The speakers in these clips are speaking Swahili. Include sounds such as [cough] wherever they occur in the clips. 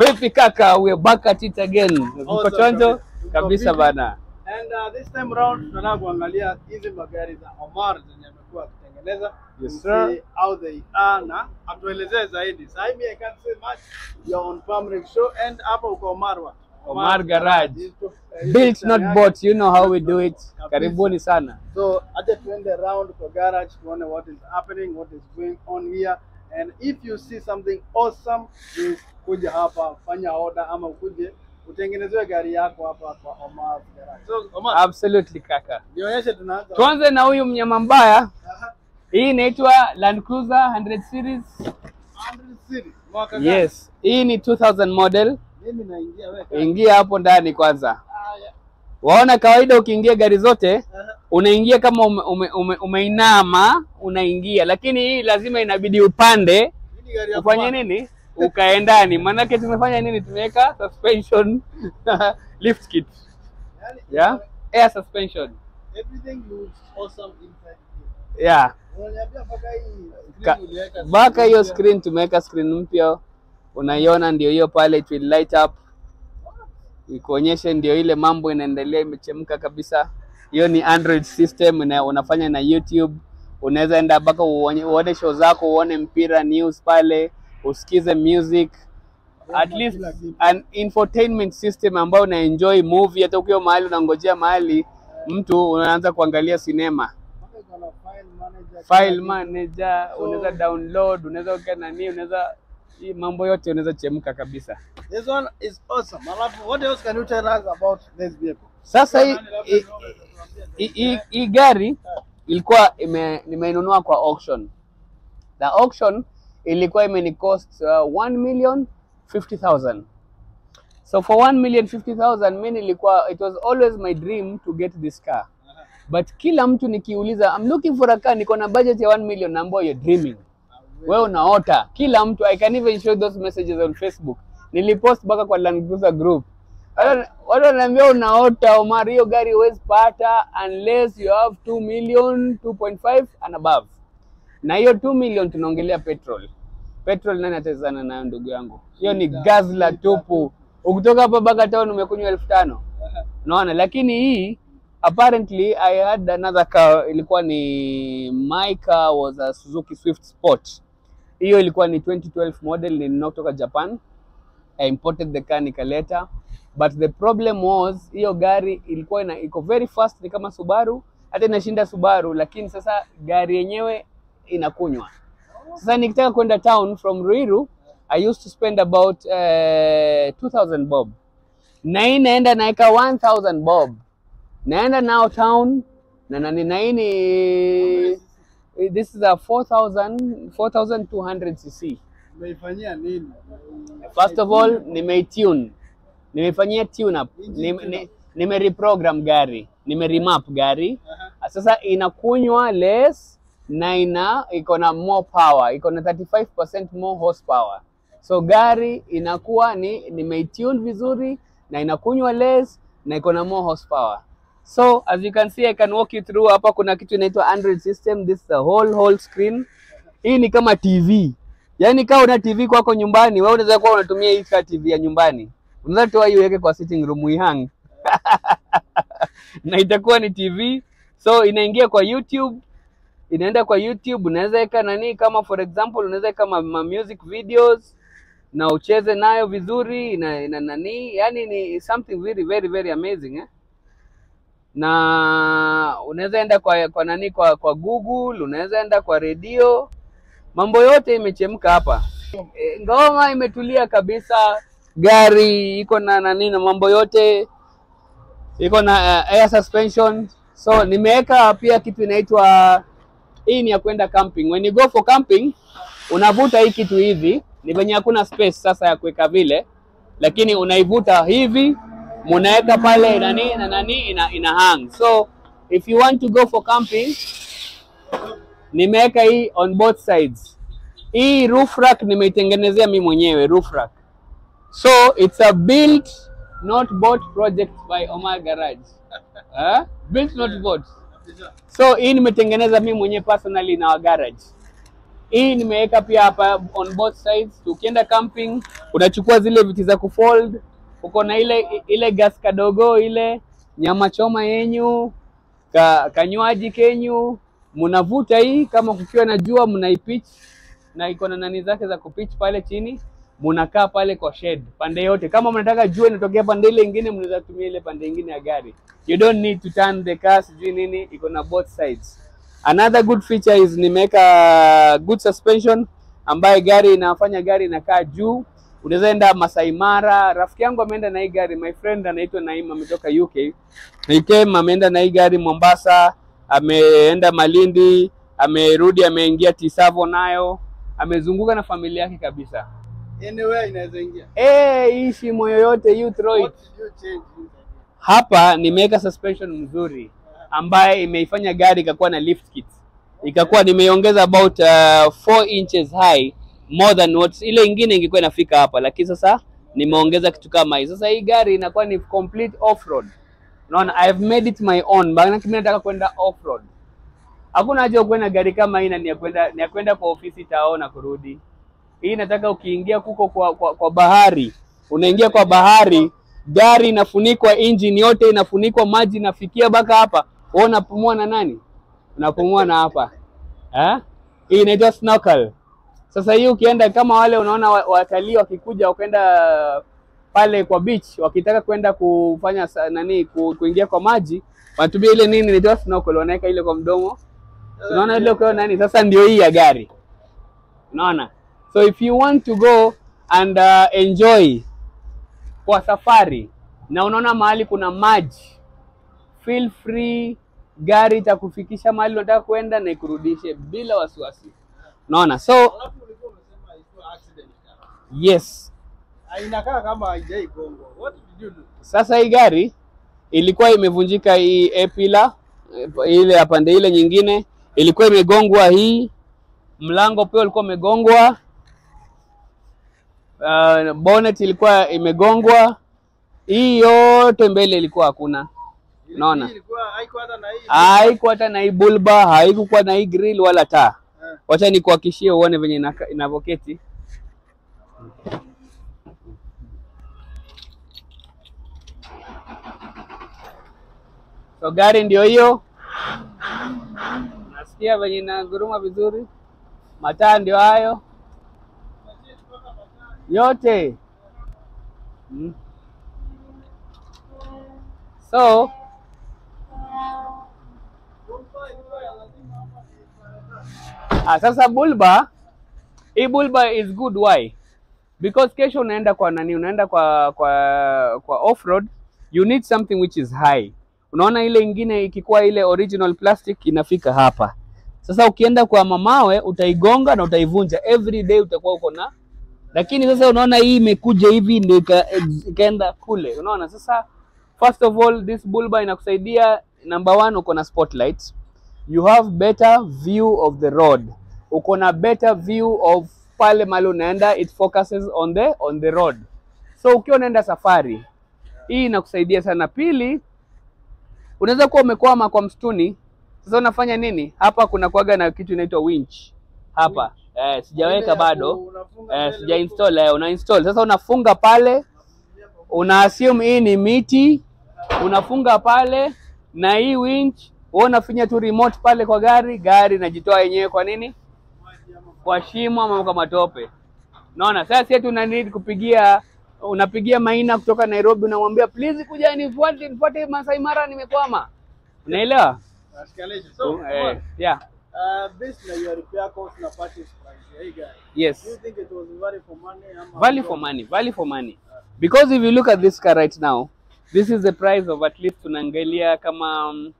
Vipi kaka, we back at it again. Mko chonjo kabisa. bana. And uh, this time round tunataka kuangalia hizi magari za Omar zenye amekuwa akitengeneza. Yes, sir. how they are na atuelezee zaidi. Sasa hivi I can't say much. You're on Pamrik Show and hapa uko Omar wa. Omar Garage. Eh, Built not bought, you know how we do it. Karibuni sana. So acha tuende round kwa garage tuone what is happening, what is going on here and if you see something awesome please kuja hapa fanya order ama ukuje utengenezewe gari yako hapa kwa Omar Garage. So Omar, Absolutely kaka. nionyeshe tunaanza. Tuanze na huyu mnyama mbaya. Aha. Hii inaitwa Land Cruiser 100 series. 100 series. Mwaka gani? Yes, hii ni 2000 model. Mimi naingia wewe. Ingia hapo ndani kwanza. Waona kawaida ukiingia gari zote unaingia kama ume, ume, ume, umeinama unaingia, lakini hii lazima inabidi upande. Ufanye nini? Ukae ndani. Maanake tumefanya nini? Tumeweka suspension [laughs] lift kit, Yaani, yeah, air suspension, Everything looks awesome inside here. yeah. Mpaka hiyo screen tumeweka screen mpya, unaiona ndio hiyo pale, it will light up ikuonyeshe ndio ile mambo inaendelea, imechemka kabisa. Hiyo ni Android system na unafanya na YouTube, unaweza enda mpaka uone show zako, uone mpira, news pale, usikize music at least an infotainment system ambayo una enjoy movie. Hata ukiwa mahali unangojea mahali mtu unaanza kuangalia sinema file manager, So- unaweza download, unaweza ukia nani, unaweza hii mambo yote unaweza chemka kabisa. This one is awesome. Alafu, what else can you tell us about this vehicle? Sasa hii hii- gari ilikuwa ime, nimeinunua kwa auction. The auction ilikuwa imenicost uh, 1 million 50,000. So for 1 million 50,000 mimi nilikuwa it was always my dream to get this car. But kila mtu nikiuliza I'm looking for a car niko na budget ya 1 million naambiwa you're dreaming. Wewe unaota. Kila mtu I can even show those messages on Facebook. Nilipost mpaka kwa Land Cruiser group. Watu- wananiambia unaota Omar, hiyo gari huwezi pata unless you have 2 million 2.5 and above. Na hiyo 2 million tunaongelea petrol. Petrol nani atawezana nayo ndugu yangu? Hiyo ni gas la tupu. Ukitoka hapa mpaka town umekunywa elfu tano. Unaona, lakini hii apparently I had another car ilikuwa ni my car was a Suzuki Swift Sport. Hiyo ilikuwa ni 2012 model nilinunua kutoka Japan. I imported the car nikaleta, but the problem was hiyo gari ilikuwa ina, iko very fast, ni kama Subaru, hata inashinda Subaru, lakini sasa gari yenyewe inakunywa. Sasa nikitaka kwenda town from Ruiru, I used to spend about uh, 2000 bob na hii naenda naeka 1000 bob naenda nao town na nani na hii ni this is a 4000 4200 cc. Umeifanyia nini? first of all nimeitune. Nimeifanyia tune up. Nime, ni- nime reprogram gari. Nime remap gari Aha. sasa inakunywa less na ina iko na more power. Iko na 35% more horsepower. So gari inakuwa ni nimeitune vizuri na inakunywa less na iko na more horsepower so as you can see i can walk you through. Hapa kuna kitu inaitwa android system. This is a whole whole screen. Hii ni kama tv yaani kama una tv kwako nyumbani wewe unaweza kuwa unatumia hii kama tv ya nyumbani. Unaweza hii uweke kwa sitting room uihang. [laughs] Na itakuwa ni tv so inaingia kwa youtube. Inaenda kwa youtube. Unaweza weka nani kama for example unaweza weka ma, ma music videos na ucheze nayo vizuri ina, ina nani. Yani ni something very very very amazing eh? Na unaweza enda kwa kwa nani kwa kwa google unaweza enda kwa redio. Mambo yote imechemka hapa. E, ngoma imetulia kabisa. Gari iko na nani na mambo yote. Iko na uh, air suspension. So nimeweka pia kitu inaitwa hii ni ya kwenda camping. When you go for camping unavuta hii kitu hivi. Ni venye hakuna space sasa ya kuweka vile. Lakini unaivuta hivi munaweka pale nani na nani ina, ina hang. So if you want to go for camping nimeweka hii on both sides. Hii roof rack nimeitengenezea mi mwenyewe roof rack. So it's a built not bought project by Omar Garage. Huh? [laughs] built not bought. So hii nimetengeneza mi mwenyewe personally na wa garage. Hii nimeweka pia hapa on both sides. Ukienda camping unachukua zile viti za kufold, uko na ile ile gas kadogo, ile nyama choma yenyu, ka, kanywaji kenyu, mnavuta hii, kama kukiwa na jua mnaipitch na iko na nani zake za kupitch pale chini, mnakaa pale kwa shade pande yote. Kama mnataka jua inatokea pande ile ingine, mnaweza tumia ile pande ingine ya gari. You don't need to turn the car, sijui nini, iko na both sides. Another good feature is nimeweka good suspension ambaye gari inafanya gari inakaa juu. Unaweza enda Masai Mara. Rafiki yangu ameenda na hii gari, my friend anaitwa Naima, ametoka UK. Naima ameenda na hii gari Mombasa, ameenda Malindi, amerudi, ameingia Tisavo nayo, amezunguka na familia yake kabisa. Anywhere inaweza ingia. Eh, hii moyo yote you throw it. Hapa nimeweka suspension mzuri ambaye imeifanya gari ikakuwa na lift kit, ikakuwa nimeiongeza about uh, 4 inches high more than what ile ingine ingekuwa inafika hapa, lakini sasa nimeongeza kitu kama hii. Sasa hii gari inakuwa ni complete off road. Unaona, I have made it my own, maana mimi nataka kwenda off road. Hakuna haja ya na gari kama hii na ni kwenda ni kwenda kwa ofisi tao na kurudi. Hii nataka ukiingia kuko kwa, kwa, kwa bahari, unaingia kwa bahari, gari inafunikwa, engine yote inafunikwa, maji inafikia mpaka hapa. Wewe unapumua na nani? Unapumua na hapa eh? Hii inaitwa snorkel. Sasa hii ukienda kama wale unaona watalii wakikuja wakaenda pale kwa beach wakitaka kwenda kufanya nani ku, kuingia kwa maji wanatumia ile nini inaitwa snorkel, wanaweka ile kwa mdomo. Unaona ile kwa nani? Sasa ndio hii ya gari. Unaona? So if you want to go and uh, enjoy kwa safari na unaona mahali kuna maji, feel free, gari itakufikisha mahali unataka kwenda na ikurudishe bila wasiwasi. Unaona? So Alafu ulikuwa umesema ilikuwa accident. Yes, Ah, Inakaa kama haijaigongo. What did you do? sasa hii gari ilikuwa imevunjika hii epila ile ya pande ile nyingine ilikuwa imegongwa hii mlango pia ulikuwa umegongwa uh, bonnet ilikuwa imegongwa hii yote mbele ilikuwa hakuna Unaona? Haikuwa hata na hii. haikuwa hata na hii bulba haikukuwa na hii grill wala taa Eh. wacha nikuhakishie uone venye inavyoketi so gari ndio hiyo. Nasikia venye inaguruma vizuri. Mataa ndio hayo. Yote. Mm. so Ah, sasa bulba hii bulba is good why because kesho unaenda kwa nani unaenda kwa kwa kwa off road you need something which is high. Unaona ile ingine ikikuwa ile original plastic inafika hapa. Sasa ukienda kwa mamawe utaigonga na utaivunja. Every day utakuwa uko na. Lakini sasa unaona hii imekuja hivi ndio ikaenda kule. Unaona sasa first of all this bulba inakusaidia number one uko na spotlight. You have better view of the road. Uko na better view of pale mali unaenda it focuses on the on the road. So ukiwa unaenda safari hii inakusaidia sana. Pili unaweza kuwa umekwama kwa msituni. Sasa unafanya nini? Hapa kuna kuaga na kitu inaitwa winch. Hapa. Eh, sijaweka bado. eh, sija install eh, una install. Sasa unafunga pale una assume hii ni miti unafunga pale na hii winch. Wewe unafinya tu remote pale kwa gari gari inajitoa yenyewe kwa nini kwa shimo ama kwa matope. Unaona, sasa tuna need kupigia unapigia maina kutoka Nairobi unamwambia please kuja nifuate nifuate Masai Mara nimekwama. Unaelewa? So, uh, eh, yeah. Uh, based on your repair cost na purchase price ya hii gari. yes. Do you think it was value for money ama value for money value for money. Because if you look at this car right now this is the price of at least tunaangalia kama um,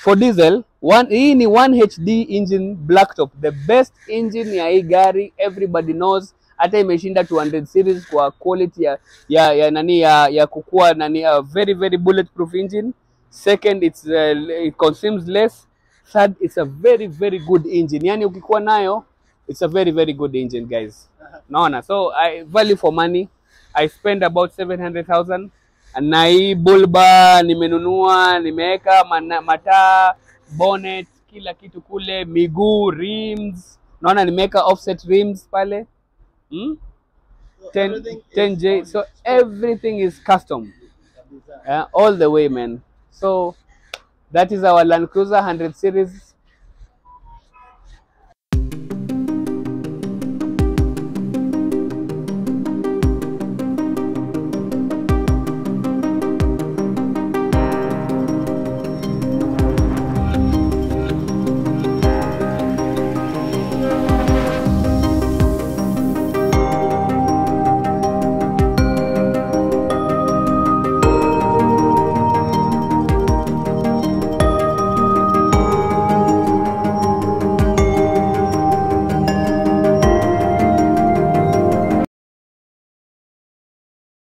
for diesel one, hii ni 1 HD engine blacktop the best engine ya hii gari everybody knows. Hata imeshinda 200 series kwa quality ya ya, ya nani ya, ya kukua nani a very very bulletproof engine. Second it's uh, it consumes less. Third it's a very very good engine. Yani ukikuwa nayo it's a very very good engine guys. Naona so I value for money. I spend about 700,000 na hii bulba nimenunua nimeweka mataa bonnet kila kitu kule miguu rims. Naona nimeweka offset rims pale. Hmm? so 10, 10J So everything is custom. yeah, all the way man. So that is our land cruiser 100 series